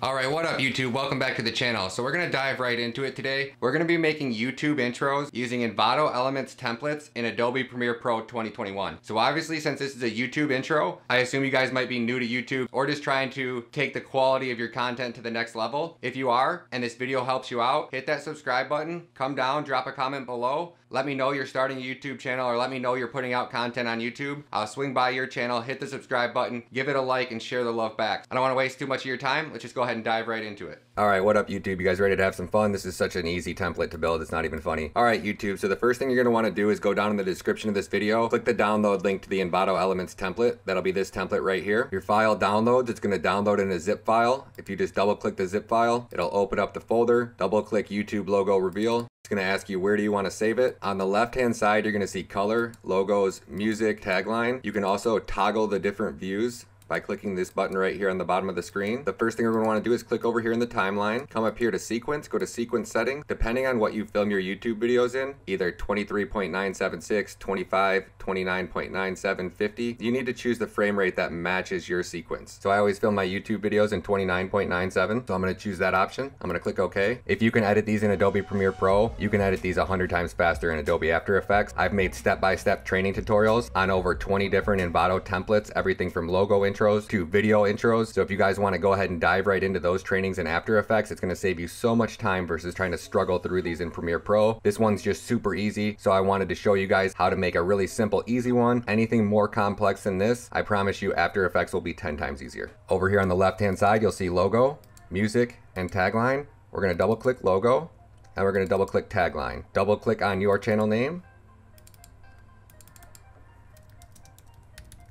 Alright, what up YouTube? Welcome back to the channel. So we're to dive right into it today. We're to be making YouTube intros using Envato Elements templates in Adobe Premiere Pro 2021. So obviously since this is a YouTube intro, I assume you guys might be new to YouTube or just trying to take the quality of your content to the next level. If you are, and this video helps you out, hit that subscribe button, come down, drop a comment below, let me know you're starting a YouTube channel or let me know you're putting out content on YouTube. I'll swing by your channel, hit the subscribe button, give it a like, and share the love back. I don't want to waste too much of your time. Let's just go ahead and dive right into it. All right, what up YouTube? You guys ready to have some fun? This is such an easy template to build. It's not even funny. All right, YouTube. So the first thing you're want to do is go down in the description of this video, click the download link to the Envato Elements template. That'll be this template right here. Your file downloads. It's to download in a zip file. If you just double click the zip file, it'll open up the folder. Double click YouTube logo reveal. It's to ask you where do you want to save it. On the left hand side, you're to see color, logos, music, tagline. You can also toggle the different views by clicking this button right here on the bottom of the screen. The first thing we're going to want to do is click over here in the timeline, come up here to sequence, go to sequence setting. Depending on what you film your YouTube videos in, either 23.976, 25, 29.97, 50, you need to choose the frame rate that matches your sequence. So I always film my YouTube videos in 29.97, so I'm going to choose that option. I'm going to click OK. If you can edit these in Adobe Premiere Pro, you can edit these 100 times faster in Adobe After Effects. I've made step-by-step -step training tutorials on over 20 different Envato templates, everything from logo intros to video intros. So if you guys want to go ahead and dive right into those trainings in After Effects, it's going to save you so much time versus trying to struggle through these in Premiere Pro. This one's just super easy, so I wanted to show you guys how to make a really simple, easy one. Anything more complex than this, I promise you After Effects will be 10 times easier. Over here on the left-hand side, you'll see logo, music, and tagline. We're going to double click logo, and we're going to double click tagline. Double click on your channel name,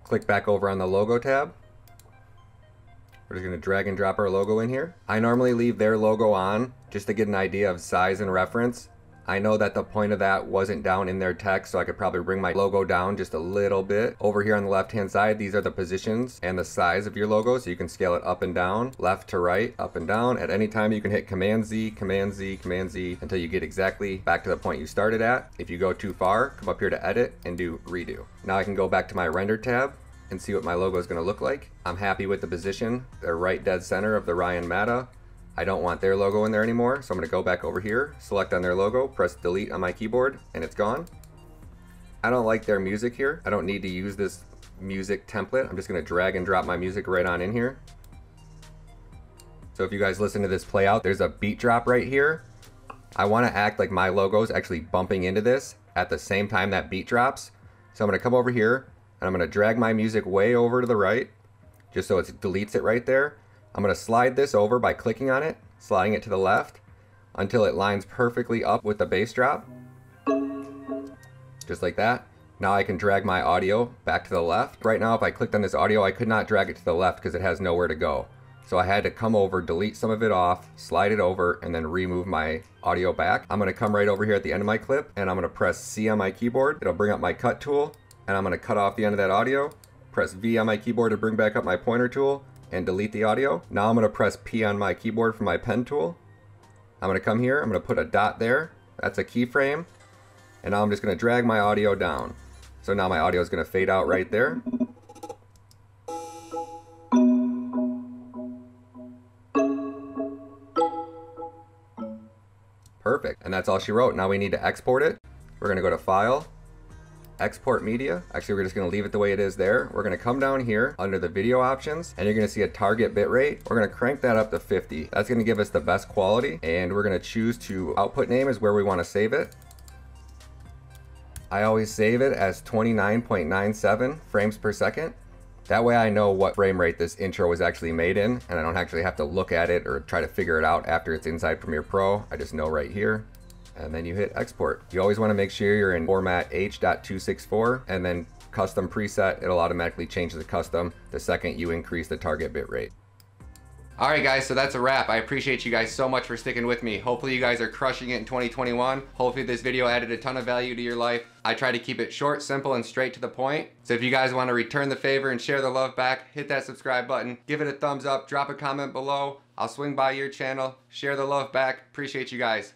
Click back over on the logo tab. We're just gonna drag and drop our logo in here. I normally leave their logo on just to get an idea of size and reference. I know that the point of that wasn't down in their text, so I could probably bring my logo down just a little bit. Over here on the left-hand side, these are the positions and the size of your logo, so you can scale it up and down, left to right, up and down. At any time, you can hit Command-Z, Command-Z, Command-Z until you get exactly back to the point you started at. If you go too far, come up here to Edit and do Redo. Now I can go back to my Render tab, and see what my logo is going to look like. I'm happy with the position. They're right dead center of the Ryan Matta. I don't want their logo in there anymore, so I'm to go back over here, select on their logo, press delete on my keyboard, and it's gone. I don't like their music here. I don't need to use this music template. I'm just to drag and drop my music right on in here. So if you guys listen to this play out, there's a beat drop right here. I want to act like my logo is actually bumping into this at the same time that beat drops. So I'm to come over here, and I'm to drag my music way over to the right, just so it deletes it right there. I'm going to slide this over by clicking on it, sliding it to the left, until it lines perfectly up with the bass drop. Just like that. Now I can drag my audio back to the left. Right now, if I clicked on this audio, I could not drag it to the left because it has nowhere to go. So I had to come over, delete some of it off, slide it over, and then remove my audio back. I'm gonna come right over here at the end of my clip, and I'm gonna press C on my keyboard. It'll bring up my cut tool, and I'm to cut off the end of that audio, press V on my keyboard to bring back up my pointer tool, and delete the audio. Now I'm going to press P on my keyboard for my pen tool. I'm going to come here, I'm going to put a dot there, that's a keyframe, and now I'm just going to drag my audio down. So now my audio is going to fade out right there. Perfect, and that's all she wrote. Now we need to export it. We're going to go to File, export media. Actually, we're just gonna leave it the way it is there. We're gonna come down here under the video options and you're gonna see a target bitrate. We're gonna crank that up to 50. That's gonna give us the best quality and we're gonna choose to output name is where we wanna save it. I always save it as 29.97 frames per second. That way I know what frame rate this intro was actually made in and I don't actually have to look at it or try to figure it out after it's inside Premiere Pro. I just know right here and then you hit export. You always want to make sure you're in format H.264 and then custom preset, it'll automatically change the custom the second you increase the target bit rate. Alright guys, so that's a wrap. I appreciate you guys so much for sticking with me. Hopefully you guys are crushing it in 2021. Hopefully this video added a ton of value to your life. I try to keep it short, simple, and straight to the point. So if you guys want to return the favor and share the love back, hit that subscribe button, give it a thumbs up, drop a comment below. I'll swing by your channel, share the love back. Appreciate you guys.